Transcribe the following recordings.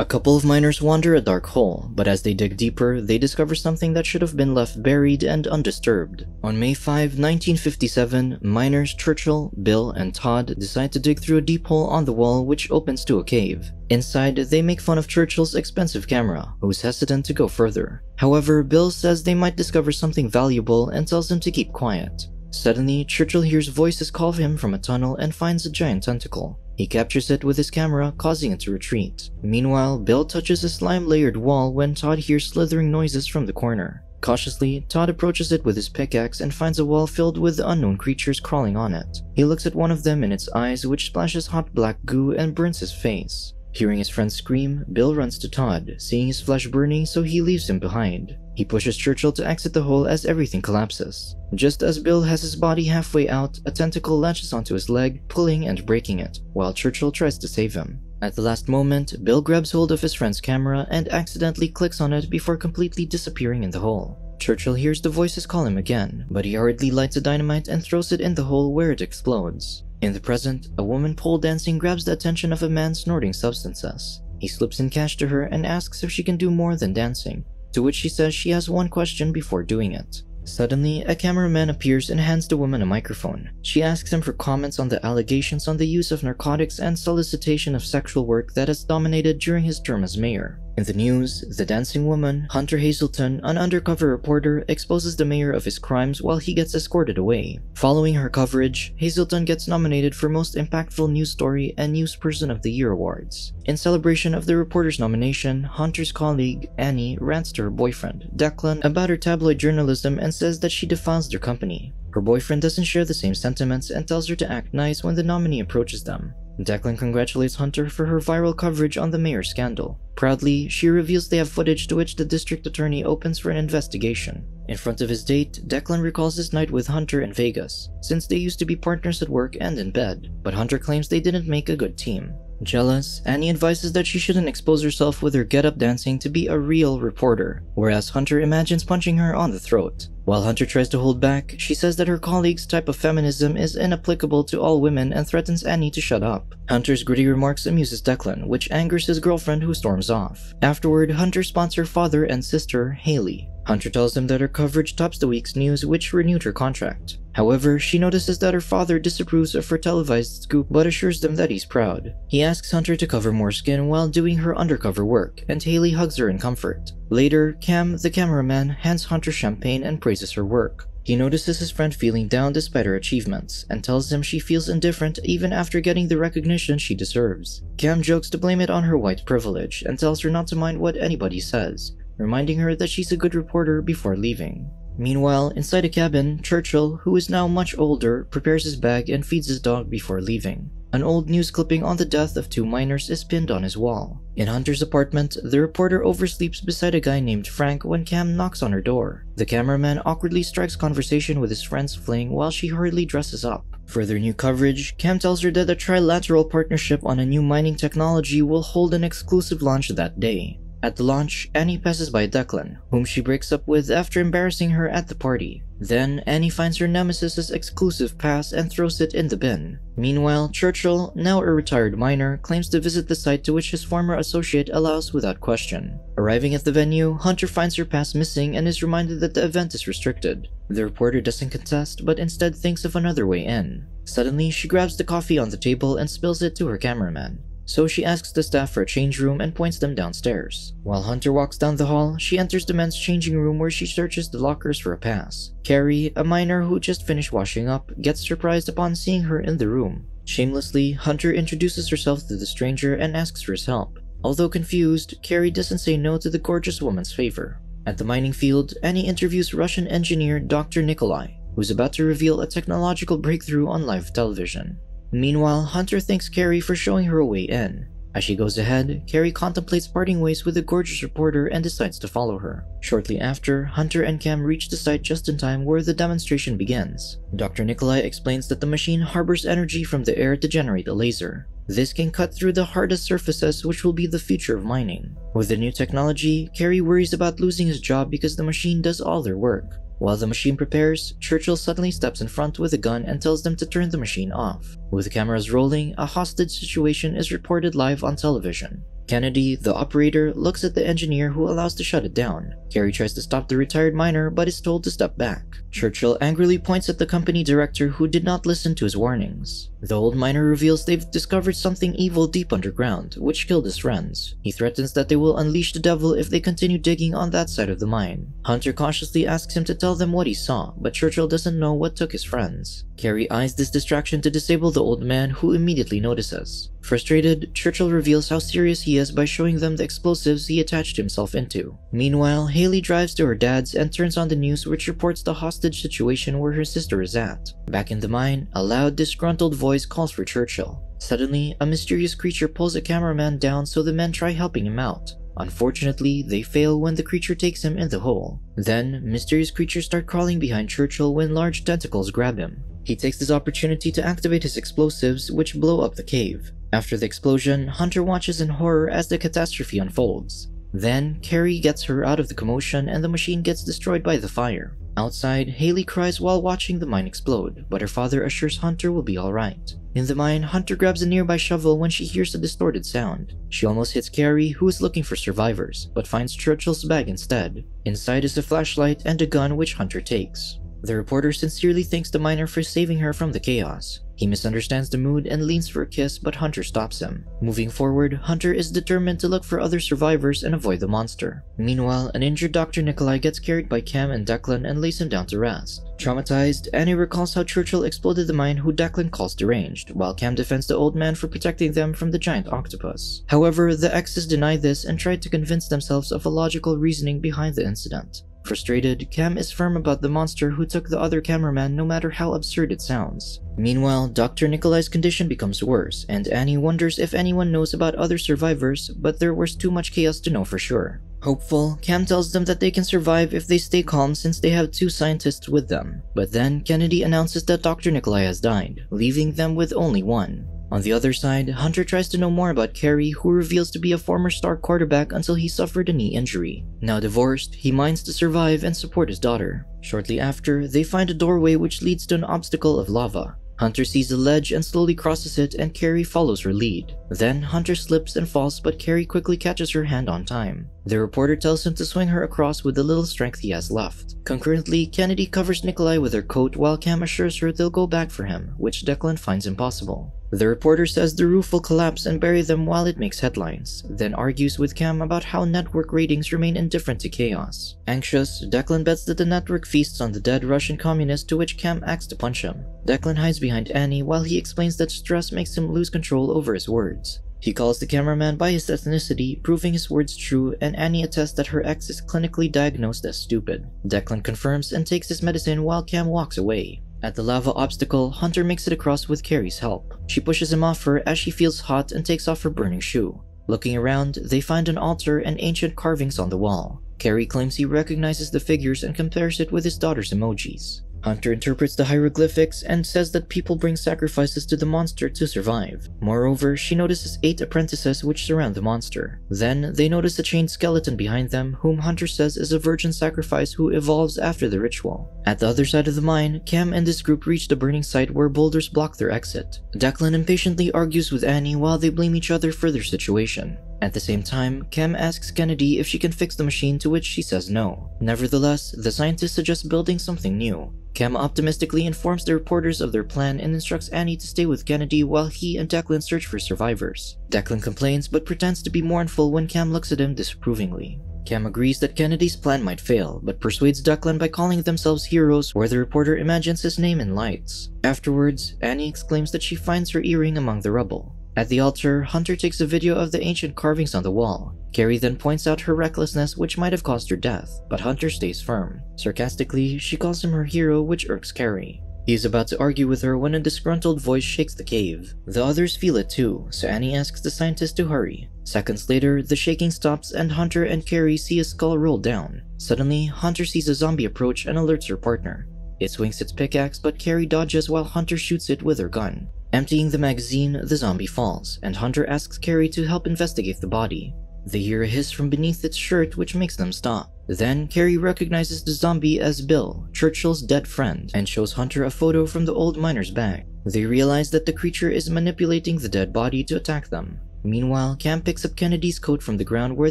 A couple of miners wander a dark hole, but as they dig deeper, they discover something that should have been left buried and undisturbed. On May 5, 1957, miners Churchill, Bill, and Todd decide to dig through a deep hole on the wall which opens to a cave. Inside, they make fun of Churchill's expensive camera, who's hesitant to go further. However, Bill says they might discover something valuable and tells them to keep quiet. Suddenly, Churchill hears voices call him from a tunnel and finds a giant tentacle. He captures it with his camera, causing it to retreat. Meanwhile, Bill touches a slime-layered wall when Todd hears slithering noises from the corner. Cautiously, Todd approaches it with his pickaxe and finds a wall filled with unknown creatures crawling on it. He looks at one of them in its eyes, which splashes hot black goo and burns his face. Hearing his friend scream, Bill runs to Todd, seeing his flesh burning so he leaves him behind. He pushes Churchill to exit the hole as everything collapses. Just as Bill has his body halfway out, a tentacle latches onto his leg, pulling and breaking it, while Churchill tries to save him. At the last moment, Bill grabs hold of his friend's camera and accidentally clicks on it before completely disappearing in the hole. Churchill hears the voices call him again, but he hurriedly lights a dynamite and throws it in the hole where it explodes. In the present, a woman pole dancing grabs the attention of a man snorting substances. He slips in cash to her and asks if she can do more than dancing, to which she says she has one question before doing it. Suddenly, a cameraman appears and hands the woman a microphone. She asks him for comments on the allegations on the use of narcotics and solicitation of sexual work that has dominated during his term as mayor. In the news, the dancing woman, Hunter Hazelton, an undercover reporter, exposes the mayor of his crimes while he gets escorted away. Following her coverage, Hazelton gets nominated for Most Impactful News Story and News Person of the Year awards. In celebration of the reporter's nomination, Hunter's colleague, Annie, rants to her boyfriend, Declan, about her tabloid journalism and says that she defiles their company. Her boyfriend doesn't share the same sentiments and tells her to act nice when the nominee approaches them. Declan congratulates Hunter for her viral coverage on the mayor's scandal. Proudly, she reveals they have footage to which the district attorney opens for an investigation. In front of his date, Declan recalls his night with Hunter in Vegas, since they used to be partners at work and in bed, but Hunter claims they didn't make a good team. Jealous, Annie advises that she shouldn't expose herself with her get-up dancing to be a real reporter, whereas Hunter imagines punching her on the throat. While Hunter tries to hold back, she says that her colleague's type of feminism is inapplicable to all women and threatens Annie to shut up. Hunter's gritty remarks amuses Declan, which angers his girlfriend who storms off. Afterward, Hunter spots her father and sister, Haley. Hunter tells them that her coverage tops the week's news, which renewed her contract. However, she notices that her father disapproves of her televised scoop but assures them that he's proud. He asks Hunter to cover more skin while doing her undercover work, and Haley hugs her in comfort. Later, Cam, the cameraman, hands Hunter champagne and praises her work. He notices his friend feeling down despite her achievements, and tells him she feels indifferent even after getting the recognition she deserves. Cam jokes to blame it on her white privilege, and tells her not to mind what anybody says, reminding her that she's a good reporter before leaving. Meanwhile, inside a cabin, Churchill, who is now much older, prepares his bag and feeds his dog before leaving. An old news clipping on the death of two miners is pinned on his wall. In Hunter's apartment, the reporter oversleeps beside a guy named Frank when Cam knocks on her door. The cameraman awkwardly strikes conversation with his friend's fling while she hurriedly dresses up. Further new coverage, Cam tells her that a trilateral partnership on a new mining technology will hold an exclusive launch that day. At the launch, Annie passes by Declan, whom she breaks up with after embarrassing her at the party. Then, Annie finds her nemesis's exclusive pass and throws it in the bin. Meanwhile, Churchill, now a retired miner, claims to visit the site to which his former associate allows without question. Arriving at the venue, Hunter finds her pass missing and is reminded that the event is restricted. The reporter doesn't contest, but instead thinks of another way in. Suddenly, she grabs the coffee on the table and spills it to her cameraman so she asks the staff for a change room and points them downstairs. While Hunter walks down the hall, she enters the men's changing room where she searches the lockers for a pass. Carrie, a miner who just finished washing up, gets surprised upon seeing her in the room. Shamelessly, Hunter introduces herself to the stranger and asks for his help. Although confused, Carrie doesn't say no to the gorgeous woman's favor. At the mining field, Annie interviews Russian engineer Dr. Nikolai, who's about to reveal a technological breakthrough on live television. Meanwhile, Hunter thanks Carrie for showing her a way in. As she goes ahead, Carrie contemplates parting ways with the gorgeous reporter and decides to follow her. Shortly after, Hunter and Cam reach the site just in time where the demonstration begins. Dr. Nikolai explains that the machine harbors energy from the air to generate a laser. This can cut through the hardest surfaces which will be the future of mining. With the new technology, Carrie worries about losing his job because the machine does all their work. While the machine prepares, Churchill suddenly steps in front with a gun and tells them to turn the machine off. With cameras rolling, a hostage situation is reported live on television. Kennedy, the operator, looks at the engineer who allows to shut it down. Carrie tries to stop the retired miner but is told to step back. Churchill angrily points at the company director who did not listen to his warnings. The old miner reveals they've discovered something evil deep underground, which killed his friends. He threatens that they will unleash the devil if they continue digging on that side of the mine. Hunter cautiously asks him to tell them what he saw, but Churchill doesn't know what took his friends. Carrie eyes this distraction to disable the old man who immediately notices. Frustrated, Churchill reveals how serious he is by showing them the explosives he attached himself into. Meanwhile, Haley drives to her dad's and turns on the news which reports the hostage situation where her sister is at. Back in the mine, a loud, disgruntled voice calls for Churchill. Suddenly, a mysterious creature pulls a cameraman down so the men try helping him out. Unfortunately, they fail when the creature takes him in the hole. Then, mysterious creatures start crawling behind Churchill when large tentacles grab him. He takes this opportunity to activate his explosives, which blow up the cave. After the explosion, Hunter watches in horror as the catastrophe unfolds. Then, Carrie gets her out of the commotion and the machine gets destroyed by the fire. Outside, Haley cries while watching the mine explode, but her father assures Hunter will be alright. In the mine, Hunter grabs a nearby shovel when she hears a distorted sound. She almost hits Carrie, who is looking for survivors, but finds Churchill's bag instead. Inside is a flashlight and a gun which Hunter takes. The reporter sincerely thanks the miner for saving her from the chaos. He misunderstands the mood and leans for a kiss, but Hunter stops him. Moving forward, Hunter is determined to look for other survivors and avoid the monster. Meanwhile, an injured Dr. Nikolai gets carried by Cam and Declan and lays him down to rest. Traumatized, Annie recalls how Churchill exploded the mine who Declan calls deranged, while Cam defends the old man for protecting them from the giant octopus. However, the exes deny this and try to convince themselves of a logical reasoning behind the incident. Frustrated, Cam is firm about the monster who took the other cameraman no matter how absurd it sounds. Meanwhile, Dr. Nikolai's condition becomes worse, and Annie wonders if anyone knows about other survivors, but there was too much chaos to know for sure. Hopeful, Cam tells them that they can survive if they stay calm since they have two scientists with them. But then, Kennedy announces that Dr. Nikolai has died, leaving them with only one. On the other side, Hunter tries to know more about Carrie, who reveals to be a former star quarterback until he suffered a knee injury. Now divorced, he minds to survive and support his daughter. Shortly after, they find a doorway which leads to an obstacle of lava. Hunter sees a ledge and slowly crosses it and Carrie follows her lead. Then Hunter slips and falls but Carrie quickly catches her hand on time. The reporter tells him to swing her across with the little strength he has left. Concurrently, Kennedy covers Nikolai with her coat while Cam assures her they'll go back for him, which Declan finds impossible. The reporter says the roof will collapse and bury them while it makes headlines, then argues with Cam about how network ratings remain indifferent to chaos. Anxious, Declan bets that the network feasts on the dead Russian communist to which Cam acts to punch him. Declan hides behind Annie while he explains that stress makes him lose control over his words. He calls the cameraman by his ethnicity, proving his words true, and Annie attests that her ex is clinically diagnosed as stupid. Declan confirms and takes his medicine while Cam walks away. At the lava obstacle, Hunter makes it across with Carrie's help. She pushes him off her as she feels hot and takes off her burning shoe. Looking around, they find an altar and ancient carvings on the wall. Carrie claims he recognizes the figures and compares it with his daughter's emojis. Hunter interprets the hieroglyphics and says that people bring sacrifices to the monster to survive. Moreover, she notices eight apprentices which surround the monster. Then, they notice a chained skeleton behind them, whom Hunter says is a virgin sacrifice who evolves after the ritual. At the other side of the mine, Cam and his group reach the burning site where boulders block their exit. Declan impatiently argues with Annie while they blame each other for their situation. At the same time, Cam asks Kennedy if she can fix the machine to which she says no. Nevertheless, the scientist suggests building something new. Cam optimistically informs the reporters of their plan and instructs Annie to stay with Kennedy while he and Declan search for survivors. Declan complains but pretends to be mournful when Cam looks at him disapprovingly. Cam agrees that Kennedy's plan might fail, but persuades Declan by calling themselves heroes where the reporter imagines his name in lights. Afterwards, Annie exclaims that she finds her earring among the rubble. At the altar, Hunter takes a video of the ancient carvings on the wall. Carrie then points out her recklessness which might have caused her death, but Hunter stays firm. Sarcastically, she calls him her hero which irks Carrie. He is about to argue with her when a disgruntled voice shakes the cave. The others feel it too, so Annie asks the scientist to hurry. Seconds later, the shaking stops and Hunter and Carrie see a skull roll down. Suddenly, Hunter sees a zombie approach and alerts her partner. It swings its pickaxe, but Carrie dodges while Hunter shoots it with her gun. Emptying the magazine, the zombie falls, and Hunter asks Carrie to help investigate the body. They hear a hiss from beneath its shirt which makes them stop. Then, Carrie recognizes the zombie as Bill, Churchill's dead friend, and shows Hunter a photo from the old miner's bag. They realize that the creature is manipulating the dead body to attack them. Meanwhile, Cam picks up Kennedy's coat from the ground where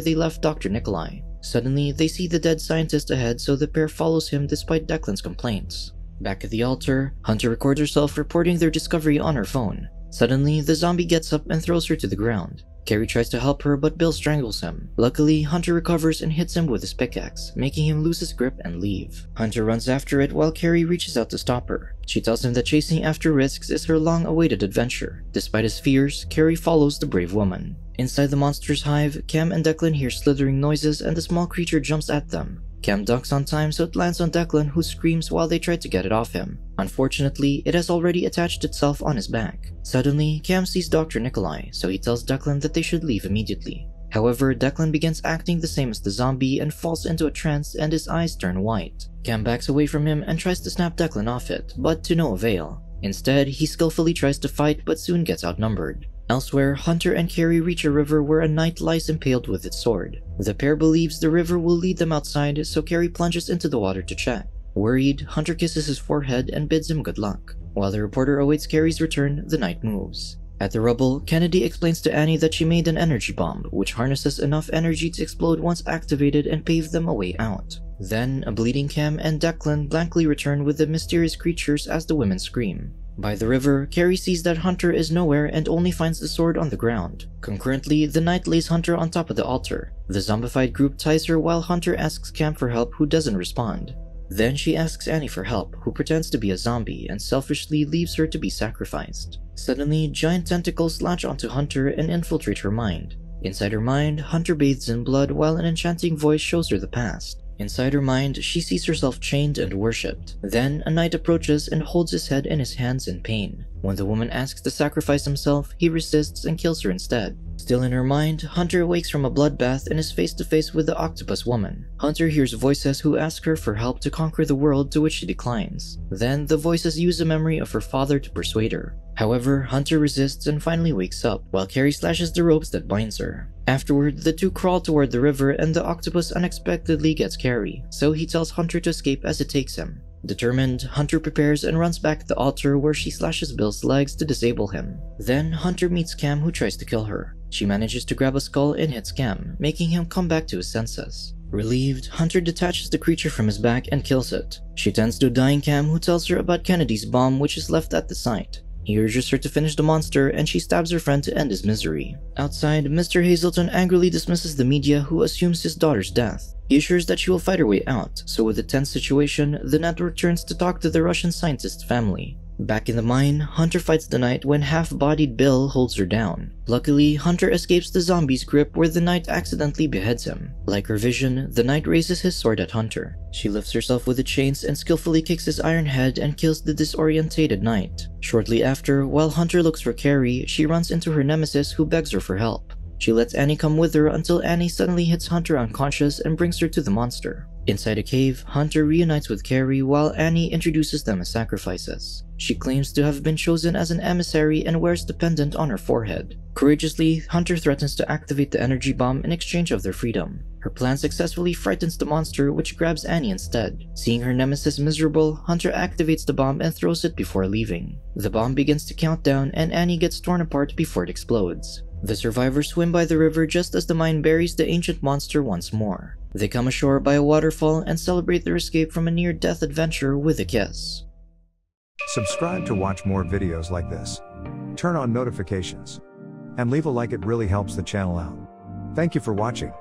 they left Dr. Nikolai. Suddenly, they see the dead scientist ahead, so the pair follows him despite Declan's complaints. Back at the altar, Hunter records herself reporting their discovery on her phone. Suddenly, the zombie gets up and throws her to the ground. Carrie tries to help her, but Bill strangles him. Luckily, Hunter recovers and hits him with his pickaxe, making him lose his grip and leave. Hunter runs after it while Carrie reaches out to stop her. She tells him that chasing after risks is her long awaited adventure. Despite his fears, Carrie follows the brave woman. Inside the monster's hive, Cam and Declan hear slithering noises and the small creature jumps at them. Cam ducks on time so it lands on Declan who screams while they try to get it off him. Unfortunately, it has already attached itself on his back. Suddenly, Cam sees Dr. Nikolai, so he tells Declan that they should leave immediately. However, Declan begins acting the same as the zombie and falls into a trance and his eyes turn white. Cam backs away from him and tries to snap Declan off it, but to no avail. Instead, he skillfully tries to fight but soon gets outnumbered. Elsewhere, Hunter and Carrie reach a river where a knight lies impaled with its sword. The pair believes the river will lead them outside, so Carrie plunges into the water to check. Worried, Hunter kisses his forehead and bids him good luck. While the reporter awaits Carrie's return, the knight moves. At the rubble, Kennedy explains to Annie that she made an energy bomb, which harnesses enough energy to explode once activated and pave them a way out. Then, a bleeding Cam and Declan blankly return with the mysterious creatures as the women scream. By the river, Carrie sees that Hunter is nowhere and only finds the sword on the ground. Concurrently, the knight lays Hunter on top of the altar. The zombified group ties her while Hunter asks Cam for help who doesn't respond. Then she asks Annie for help, who pretends to be a zombie and selfishly leaves her to be sacrificed. Suddenly, giant tentacles latch onto Hunter and infiltrate her mind. Inside her mind, Hunter bathes in blood while an enchanting voice shows her the past. Inside her mind, she sees herself chained and worshipped. Then, a knight approaches and holds his head in his hands in pain. When the woman asks to sacrifice himself, he resists and kills her instead. Still in her mind, Hunter awakes from a bloodbath and is face to face with the octopus woman. Hunter hears voices who ask her for help to conquer the world to which she declines. Then, the voices use a memory of her father to persuade her. However, Hunter resists and finally wakes up, while Carrie slashes the ropes that binds her. Afterward, the two crawl toward the river and the octopus unexpectedly gets Carrie, so he tells Hunter to escape as it takes him. Determined, Hunter prepares and runs back to the altar where she slashes Bill's legs to disable him. Then, Hunter meets Cam who tries to kill her. She manages to grab a skull and hits Cam, making him come back to his senses. Relieved, Hunter detaches the creature from his back and kills it. She tends to dying Cam who tells her about Kennedy's bomb which is left at the site. He urges her to finish the monster and she stabs her friend to end his misery. Outside, Mr. Hazelton angrily dismisses the media who assumes his daughter's death. He assures that she will fight her way out, so with the tense situation, the network turns to talk to the Russian scientist's family. Back in the mine, Hunter fights the knight when half-bodied Bill holds her down. Luckily, Hunter escapes the zombie's grip where the knight accidentally beheads him. Like her vision, the knight raises his sword at Hunter. She lifts herself with the chains and skillfully kicks his iron head and kills the disorientated knight. Shortly after, while Hunter looks for Carrie, she runs into her nemesis who begs her for help. She lets Annie come with her until Annie suddenly hits Hunter unconscious and brings her to the monster. Inside a cave, Hunter reunites with Carrie while Annie introduces them as sacrifices. She claims to have been chosen as an emissary and wears the pendant on her forehead. Courageously, Hunter threatens to activate the energy bomb in exchange of their freedom. Her plan successfully frightens the monster, which grabs Annie instead. Seeing her nemesis miserable, Hunter activates the bomb and throws it before leaving. The bomb begins to count down and Annie gets torn apart before it explodes. The survivors swim by the river just as the mine buries the ancient monster once more. They come ashore by a waterfall and celebrate their escape from a near-death adventure with a kiss. Subscribe to watch more videos like this. Turn on notifications. And leave a like it really helps the channel out. Thank you for watching.